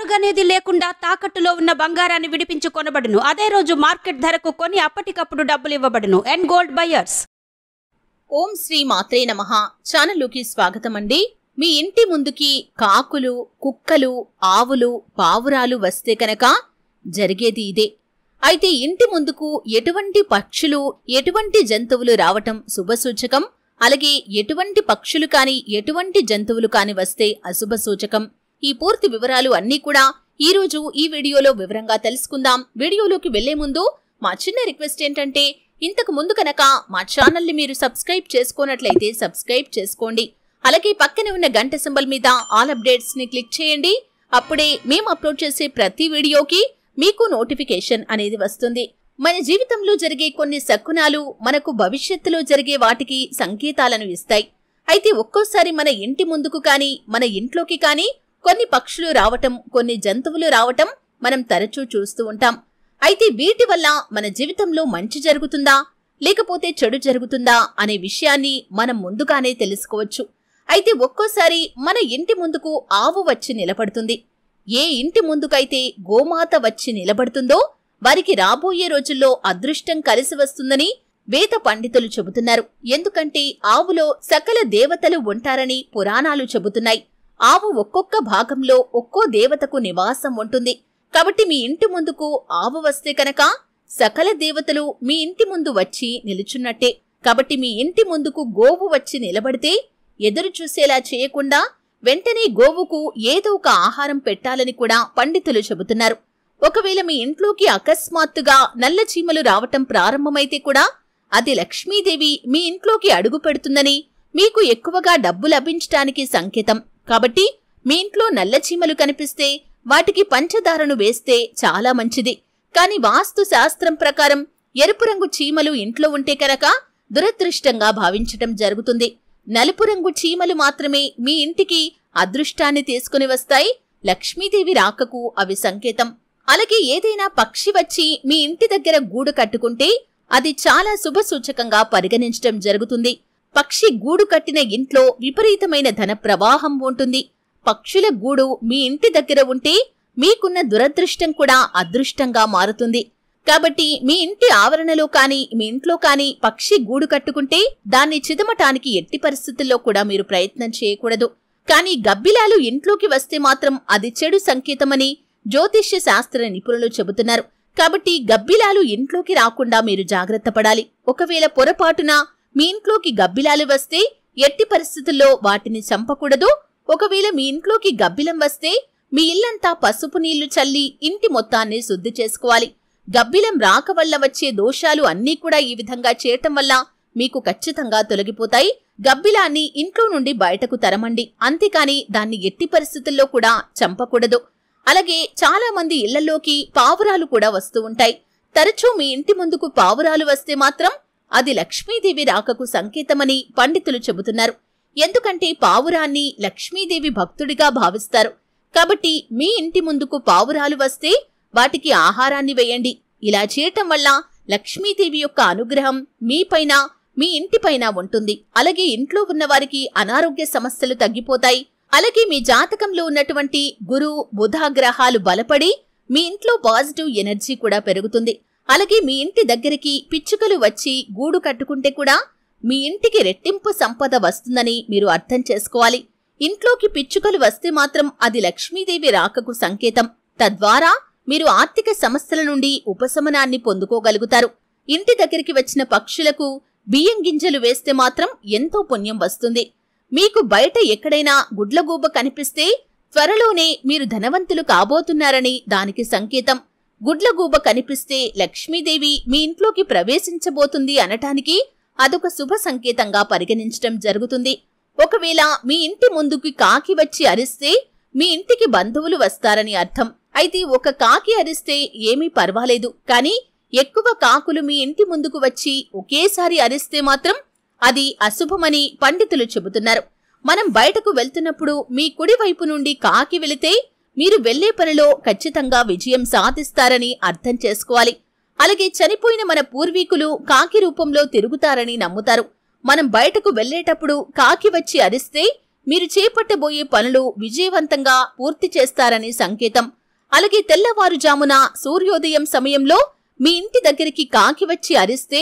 తరుగనేది లేకుండా తాకట్టులో ఉన్న బంగారాన్ని విడిపించి కొనబడును అదే రోజు మార్కెట్ ధరకు కొని అప్పటికప్పుడు డబ్బులు ఇవ్వబడును. అండ్ గోల్డ్ బయర్స్ ఓం శ్రీ మాత్రే నమ. ఛానల్లోకి స్వాగతం అండి మీ ఇంటి ముందుకి కాకులు కుక్కలు ఆవులు పావురాలు వస్తే కనుక జరిగేది ఇదే. అయితే ఇంటి ముందుకు ఎటువంటి పక్షులు ఎటువంటి జంతువులు రావటం శుభసూచకం అలాగే ఎటువంటి పక్షులు కాని ఎటువంటి జంతువులు కాని వస్తే అశుభ సూచకం? ఈ పూర్తి వివరాలు అన్నీ కూడా ఈ రోజు ఈ వీడియోలో వివరంగా తెలుసుకుందాం. వీడియోలోకి వెళ్ళే ముందు మా చిన్న రిక్వెస్ట్ ఏంటంటే ఇంతకు ముందు కనుక మా ఛానల్ని మీరు సబ్స్క్రైబ్ చేసుకున్నట్లయితే సబ్స్క్రైబ్ చేసుకోండి. అలాగే పక్కనే ఉన్న గంట సింబల్ మీద ఆల్ అప్డేట్స్ని క్లిక్ చేయండి. అప్పుడే మేము అప్లోడ్ చేసే ప్రతి వీడియోకి మీకు నోటిఫికేషన్ అనేది వస్తుంది. మన జీవితంలో జరిగే కొన్ని శకునాలు మనకు భవిష్యత్తులో జరిగే వాటికి సంకేతాలను ఇస్తాయి. అయితే ఒక్కోసారి మన ఇంటి ముందుకు కానీ మన ఇంట్లోకి కానీ కొన్ని పక్షులు రావటం కొన్ని జంతువులు రావటం మనం తరచూ చూస్తూ ఉంటాం. అయితే వీటి వల్ల మన జీవితంలో మంచి జరుగుతుందా? లేకపోతే చెడు జరుగుతుందా అనే విషయాన్ని మనం ముందుగానే తెలుసుకోవచ్చు. అయితే ఒక్కోసారి మన ఇంటి ముందుకు ఆవు వచ్చి నిలబడుతుంది. ఏ ఇంటి ముందుకైతే గోమాత వచ్చి నిలబడుతుందో వారికి రాబోయే రోజుల్లో అదృష్టం కలిసి వస్తుందని వేద పండితులు చెబుతున్నారు. ఎందుకంటే ఆవులో సకల దేవతలు ఉంటారని పురాణాలు చెబుతున్నాయి. ఆవు ఒక్కొక్క భాగంలో ఒక్కో దేవతకు నివాసం ఉంటుంది. కాబట్టి మీ ఇంటి ముందుకు ఆవు వస్తే కనుక సకల దేవతలు మీ ఇంటి ముందు వచ్చి నిలుచున్నట్టే. కాబట్టి మీ ఇంటి ముందుకు గోవు వచ్చి నిలబడితే ఎదురు చూసేలా చేయకుండా వెంటనే గోవుకు ఏదో ఒక ఆహారం పెట్టాలని కూడా పండితులు చెబుతున్నారు. ఒకవేళ మీ ఇంట్లోకి అకస్మాత్తుగా నల్ల చీమలు రావటం ప్రారంభమైతే కూడా అది లక్ష్మీదేవి మీ ఇంట్లోకి అడుగు పెడుతుందని మీకు ఎక్కువగా డబ్బు లభించటానికి సంకేతం. కాబట్టి మీ ఇంట్లో నల్ల చీమలు కనిపిస్తే వాటికి పంచదారను వేస్తే చాలా మంచిది. కాని వాస్తు శాస్త్రం ప్రకారం ఎరుపు రంగు చీమలు ఇంట్లో ఉంటే కనుక దురదృష్టంగా భావించటం జరుగుతుంది. నలుపు రంగు చీమలు మాత్రమే మీ ఇంటికి అదృష్టాన్ని తీసుకుని వస్తాయి. లక్ష్మీదేవి రాకకు అవి సంకేతం. అలాగే ఏదైనా పక్షి వచ్చి మీ ఇంటి దగ్గర గూడు కట్టుకుంటే అది చాలా శుభ సూచకంగా పరిగణించటం జరుగుతుంది. పక్షి గూడు కట్టిన ఇంట్లో విపరీతమైన ధన ప్రవాహం ఉంటుంది. పక్షుల గూడు మీ ఇంటి దగ్గర ఉంటే మీకున్న దురదృష్టం కూడా అదృష్టంగా మారుతుంది. కాబట్టి మీ ఇంటి ఆవరణలో కానీ మీ ఇంట్లో కానీ పక్షి గూడు కట్టుకుంటే దాన్ని చిదమటానికి ఎట్టి పరిస్థితుల్లో కూడా మీరు ప్రయత్నం చేయకూడదు. కానీ గబ్బిలాలు ఇంట్లోకి వస్తే మాత్రం అది చెడు సంకేతమని జ్యోతిష్య శాస్త్ర నిపుణులు చెబుతున్నారు. కాబట్టి గబ్బిలాలు ఇంట్లోకి రాకుండా మీరు జాగ్రత్త పడాలి. ఒకవేళ పొరపాటున మీ ఇంట్లోకి గబ్బిలాలు వస్తే ఎట్టి పరిస్థితుల్లో వాటిని చంపకూడదు. ఒకవేళ మీ ఇంట్లోకి గబ్బిలం వస్తే మీ ఇల్లంతా పసుపు నీళ్ళు చల్లి ఇంటి మొత్తాన్ని శుద్ధి చేసుకోవాలి. గబ్బిలం రాక వల్ల వచ్చే దోషాలు అన్నీ కూడా ఈ విధంగా చేయటం వల్ల మీకు ఖచ్చితంగా తొలగిపోతాయి. గబ్బిలాన్ని ఇంట్లో నుండి బయటకు తరమండి. అంతేకాని దాన్ని ఎట్టి పరిస్థితుల్లో కూడా చంపకూడదు. అలాగే చాలా మంది ఇళ్ళలోకి పావురాలు కూడా వస్తూ ఉంటాయి. తరచూ మీ ఇంటి ముందుకు పావురాలు వస్తే మాత్రం అది లక్ష్మీదేవి రాకకు సంకేతమని పండితులు చెబుతున్నారు. ఎందుకంటే పావురాన్ని లక్ష్మీదేవి భక్తుడిగా భావిస్తారు. కాబట్టి మీ ఇంటి ముందుకు పావురాలు వస్తే వాటికి ఆహారాన్ని వేయండి. ఇలా చేయటం వల్ల లక్ష్మీదేవి యొక్క అనుగ్రహం మీపైన మీ ఇంటిపైన ఉంటుంది. అలాగే ఇంట్లో ఉన్నవారికి అనారోగ్య సమస్యలు తగ్గిపోతాయి. అలాగే మీ జాతకంలో ఉన్నటువంటి గురు బుధ గ్రహాలు బలపడి మీ ఇంట్లో పాజిటివ్ ఎనర్జీ కూడా పెరుగుతుంది. అలాగే మీ ఇంటి దగ్గరికి పిచ్చుకలు వచ్చి గూడు కట్టుకుంటే కూడా మీ ఇంటికి రెట్టింపు సంపద వస్తుందని మీరు అర్థం చేసుకోవాలి. ఇంట్లోకి పిచ్చుకలు వస్తే మాత్రం అది లక్ష్మీదేవి రాకకు సంకేతం. తద్వారా మీరు ఆర్థిక సమస్యల నుండి ఉపశమనాన్ని పొందుకోగలుగుతారు. ఇంటి దగ్గరికి వచ్చిన పక్షులకు బియ్యం గింజలు వేస్తే మాత్రం ఎంతో పుణ్యం వస్తుంది. మీకు బయట ఎక్కడైనా గుడ్లగూబ కనిపిస్తే త్వరలోనే మీరు ధనవంతులు కాబోతున్నారని దానికి సంకేతం. గుడ్లగూబ కనిపిస్తే లక్ష్మీదేవి మీ ఇంట్లోకి ప్రవేశించబోతుంది అనటానికి అదొక శుభ సంకేతంగా పరిగణించటం జరుగుతుంది. ఒకవేళ మీ ఇంటి ముందుకి కాకి వచ్చి అరిస్తే మీ ఇంటికి బంధువులు వస్తారని అర్థం. అయితే ఒక కాకి అరిస్తే ఏమీ పర్వాలేదు. కానీ ఎక్కువ కాకులు మీ ఇంటి ముందుకు వచ్చి ఒకేసారి అరిస్తే మాత్రం అది అశుభమని పండితులు చెబుతున్నారు. మనం బయటకు వెళ్తున్నప్పుడు మీ కుడి వైపు నుండి కాకి వెళితే మీరు వెళ్ళే పనిలో ఖచ్చితంగా విజయం సాధిస్తారని అర్థం చేసుకోవాలి. అలాగే చనిపోయిన మన పూర్వీకులు కాకి రూపంలో తిరుగుతారని నమ్ముతారు. మనం బయటకు వెళ్ళేటప్పుడు కాకి వచ్చి అరిస్తే మీరు చేపట్టబోయే పనులు విజయవంతంగా పూర్తి చేస్తారని సంకేతం. అలాగే తెల్లవారుజామున సూర్యోదయం సమయంలో మీ ఇంటి దగ్గరికి కాకి వచ్చి అరిస్తే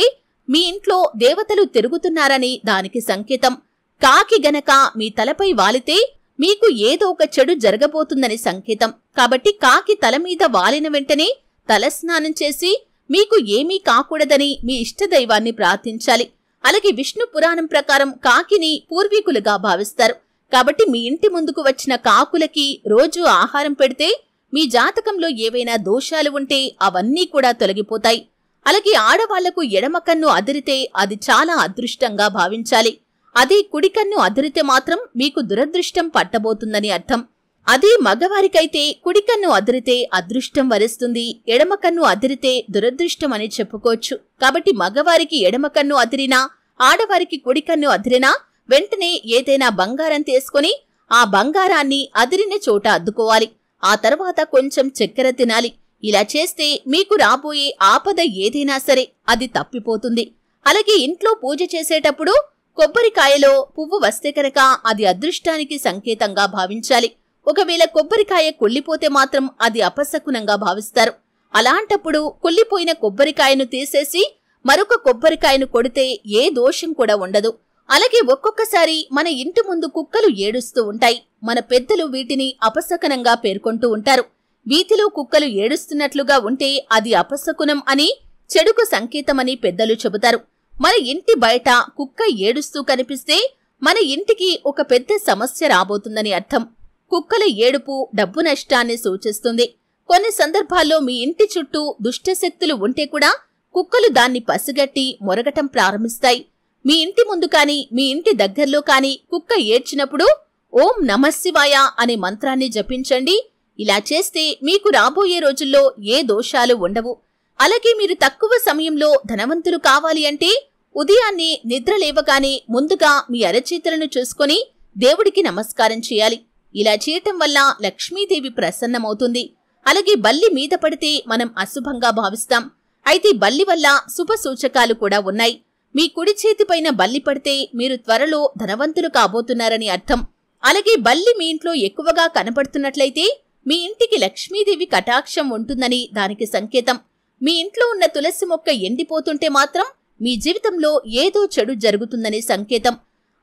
మీ ఇంట్లో దేవతలు తిరుగుతున్నారని దానికి సంకేతం. కాకి గనక మీ తలపై వాలితే మీకు ఏదో ఒక చెడు జరగబోతుందని సంకేతం. కాబట్టి కాకి తల మీద వాలిన వెంటనే తలస్నానం చేసి మీకు ఏమీ కాకూడదని మీ ఇష్టదైవాన్ని ప్రార్థించాలి. అలాగే విష్ణు పురాణం ప్రకారం కాకిని పూర్వీకులుగా భావిస్తారు. కాబట్టి మీ ఇంటి ముందుకు వచ్చిన కాకులకి రోజు ఆహారం పెడితే మీ జాతకంలో ఏవైనా దోషాలు ఉంటే అవన్నీ కూడా తొలగిపోతాయి. అలాగే ఆడవాళ్ళకు ఎడమ కన్ను అదిరితే అది చాలా అదృష్టంగా భావించాలి. అదే కుడికన్ను అదిరితే మాత్రం మీకు దురదృష్టం పట్టబోతుందని అర్థం. అదే మగవారికైతే కుడికన్ను అదిరితే అదృష్టం వరిస్తుంది. ఎడమ కన్ను అదిరితే దురదృష్టం అని చెప్పుకోవచ్చు. కాబట్టి మగవారికి ఎడమ కన్ను అదిరినా ఆడవారికి కుడి కన్ను అదిరినా వెంటనే ఏదైనా బంగారం తీసుకుని ఆ బంగారాన్ని అదిరిన చోట అద్దుకోవాలి. ఆ తర్వాత కొంచెం చక్కెర తినాలి. ఇలా చేస్తే మీకు రాబోయే ఆపద ఏదైనా సరే అది తప్పిపోతుంది. అలాగే ఇంట్లో పూజ చేసేటప్పుడు కొబ్బరికాయలో పువ్వు వస్తే కనుక అది అదృష్టానికి సంకేతంగా భావించాలి. ఒకవేళ కొబ్బరికాయ కుళ్ళిపోతే మాత్రం అది అపశకునంగా భావిస్తారు. అలాంటప్పుడు కుళ్ళిపోయిన కొబ్బరికాయను తీసేసి మరొక కొబ్బరికాయను కొడితే ఏ దోషం కూడా ఉండదు. అలాగే ఒక్కొక్కసారి మన ఇంటి ముందు కుక్కలు ఏడుస్తూ ఉంటాయి. మన పెద్దలు వీటిని అపశకనంగా పేర్కొంటూ ఉంటారు. వీధిలో కుక్కలు ఏడుస్తున్నట్లుగా ఉంటే అది అపశకునం అని చెడుకు సంకేతమని పెద్దలు చెబుతారు. మన ఇంటి బయట కుక్క ఏడుస్తూ కనిపిస్తే మన ఇంటికి ఒక పెద్ద సమస్య రాబోతుందని అర్థం. కుక్కల ఏడుపు డబ్బు నష్టాన్ని సూచిస్తుంది. కొన్ని సందర్భాల్లో మీ ఇంటి చుట్టూ దుష్టశక్తులు ఉంటే కూడా కుక్కలు దాన్ని పసిగట్టి మొరగటం ప్రారంభిస్తాయి. మీ ఇంటి ముందు కాని మీ ఇంటి దగ్గరలో కాని కుక్క ఏడ్చినప్పుడు ఓం నమశివాయ అనే మంత్రాన్ని జపించండి. ఇలా చేస్తే మీకు రాబోయే రోజుల్లో ఏ దోషాలు ఉండవు. అలాగే మీరు తక్కువ సమయంలో ధనవంతులు కావాలి అంటే ఉదయాన్నే నిద్ర లేవగానే ముందుగా మీ అరచేతులను చూసుకొని దేవుడికి నమస్కారం చేయాలి. ఇలా చేయటం వల్ల లక్ష్మీదేవి ప్రసన్నమవుతుంది. అలాగే బల్లి మీద పడితే మనం అశుభంగా భావిస్తాం. అయితే బల్లి వల్ల శుభ సూచకాలు కూడా ఉన్నాయి. మీ కుడి చేతిపైన బల్లి పడితే మీరు త్వరలో ధనవంతులు కాబోతున్నారని అర్థం. అలాగే బల్లి మీ ఇంట్లో ఎక్కువగా కనపడుతున్నట్లయితే మీ ఇంటికి లక్ష్మీదేవి కటాక్షం ఉంటుందని దానికి సంకేతం. మీ ఇంట్లో ఉన్న తులసి మొక్క ఎండిపోతుంటే మాత్రం మీ జీవితంలో ఏదో చెడు జరుగుతుందనే సంకేతం.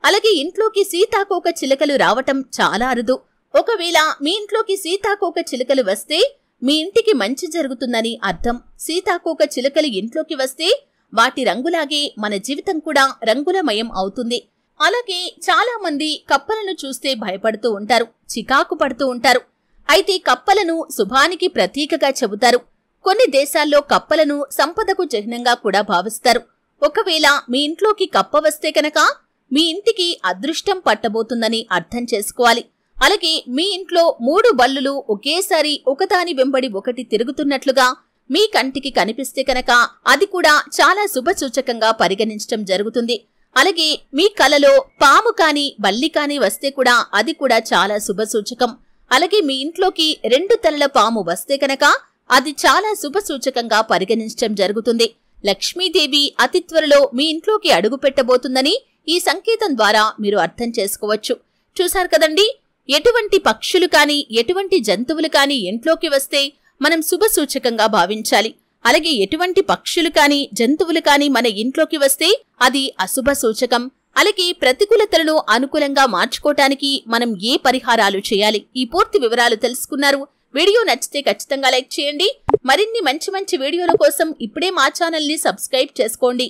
అలాగే ఇంట్లోకి సీతాకోక చిలుకలు రావటం చాలా అరుదు. ఒకవేళ మీ ఇంట్లోకి సీతాకోక చిలుకలు వస్తే మీ ఇంటికి మంచి జరుగుతుందని అర్థం. సీతాకోక చిలుకలు ఇంట్లోకి వస్తే వాటి రంగులాగే మన జీవితం కూడా రంగులమయం అవుతుంది. అలాగే చాలా మంది కప్పలను చూస్తే భయపడుతూ ఉంటారు చికాకు పడుతూ ఉంటారు. అయితే కప్పలను శుభానికి ప్రతీకగా చెబుతారు. కొన్ని దేశాల్లో కప్పలను సంపదకు చిహ్నంగా కూడా భావిస్తారు. ఒకవేళ మీ ఇంట్లోకి కప్ప వస్తే కనుక మీ ఇంటికి అదృష్టం పట్టబోతుందని అర్థం చేసుకోవాలి. అలాగే మీ ఇంట్లో మూడు బల్లులు ఒకేసారి ఒకదాని వెంబడి ఒకటి తిరుగుతున్నట్లుగా మీ కంటికి కనిపిస్తే కనుక అది కూడా చాలా శుభసూచకంగా పరిగణించటం జరుగుతుంది. అలాగే మీ కలలో పాము కాని బల్లి కాని వస్తే కూడా అది కూడా చాలా శుభసూచకం. అలాగే మీ ఇంట్లోకి రెండు తలల పాము వస్తే కనుక అది చాలా శుభసూచకంగా పరిగణించటం జరుగుతుంది. లక్ష్మీదేవి అతి త్వరలో మీ ఇంట్లోకి అడుగు పెట్టబోతుందని ఈ సంకేతం ద్వారా మీరు అర్థం చేసుకోవచ్చు. చూశారు కదండి? ఎటువంటి పక్షులు కాని ఎటువంటి జంతువులు కాని ఇంట్లోకి వస్తే మనం శుభసూచకంగా భావించాలి. అలాగే ఎటువంటి పక్షులు కాని జంతువులు కాని మన ఇంట్లోకి వస్తే అది అశుభ సూచకం అలాగే ప్రతికూలతలను అనుకూలంగా మార్చుకోవటానికి మనం ఏ పరిహారాలు చేయాలి? ఈ పూర్తి వివరాలు తెలుసుకున్నారు. వీడియో నచ్చితే ఖచ్చితంగా లైక్ చేయండి. మరిన్ని మంచి మంచి వీడియోల కోసం ఇప్పుడే మా ఛానల్ని సబ్స్క్రైబ్ చేసుకోండి.